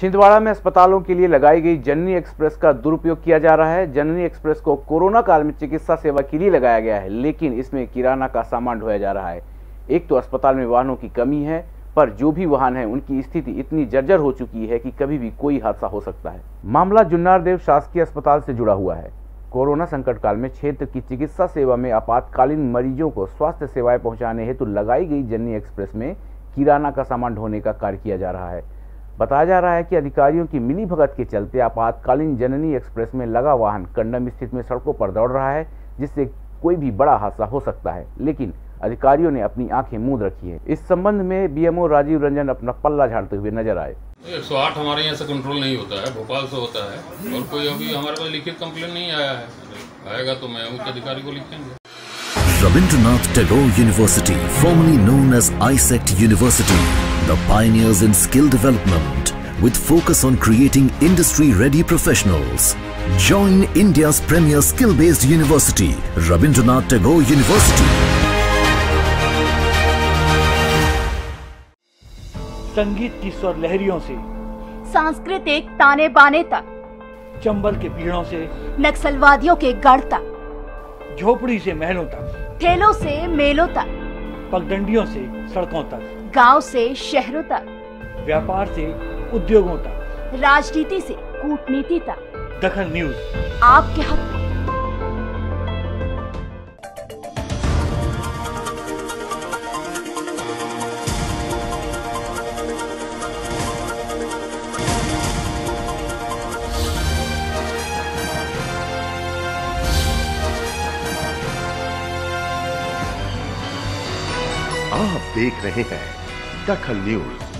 छिंदवाड़ा में अस्पतालों के लिए लगाई गई जननी एक्सप्रेस का दुरुपयोग किया जा रहा है। जननी एक्सप्रेस को कोरोना काल में चिकित्सा सेवा के लिए लगाया गया है, लेकिन इसमें किराना का सामान ढोया जा रहा है। एक तो अस्पताल में वाहनों की कमी है, पर जो भी वाहन है, उनकी स्थिति इतनी जर्जर हो चुकी है कि कभी भी कोई हादसा हो सकता है। मामला जुन्नार देव शासकीय अस्पताल से जुड़ा हुआ है। कोरोना संकट काल में क्षेत्र की चिकित्सा सेवा में आपातकालीन मरीजों को स्वास्थ्य सेवाएँ पहुँचाने हेतु लगाई गई जननी एक्सप्रेस में किराना का सामान ढोने का कार्य किया जा रहा है। बताया जा रहा है कि अधिकारियों की मिली भगत के चलते आपातकालीन जननी एक्सप्रेस में लगा वाहन कंडम स्थित में सड़कों पर दौड़ रहा है जिससे कोई भी बड़ा हादसा हो सकता है। लेकिन अधिकारियों ने अपनी आँखें मूंद रखी है। इस संबंध में बीएमओ राजीव रंजन अपना पल्ला झाड़ते हुए नज़र आए। एक सौ आठ हमारे यहाँ से कंट्रोल नहीं होता है भोपाल से होता है। और कोई अभी हमारे पास लिखित कंप्लेन नहीं आया है। आएगा तो मैं उच्च अधिकारी को लिखेंगे। Rabindranath Tagore University, formerly known as ISECT University, the pioneers in skill development with focus on creating industry-ready professionals. Join India's premier skill-based university, Rabindranath Tagore University. संगीत की स्वर लहरियों से सांस्कृतिक ताने बाने तक चंबल के पीड़ों से नक्सलवादियों के गढ़ तक झोपड़ी से महलों तक ठेलों से मेलों तक पगडंडियों से सड़कों तक गाँव से शहरों तक। व्यापार से उद्योगों तक। राजनीति से कूटनीति तक। दखन न्यूज़। आपके हक। में। आप देख रहे हैं दखल न्यूज़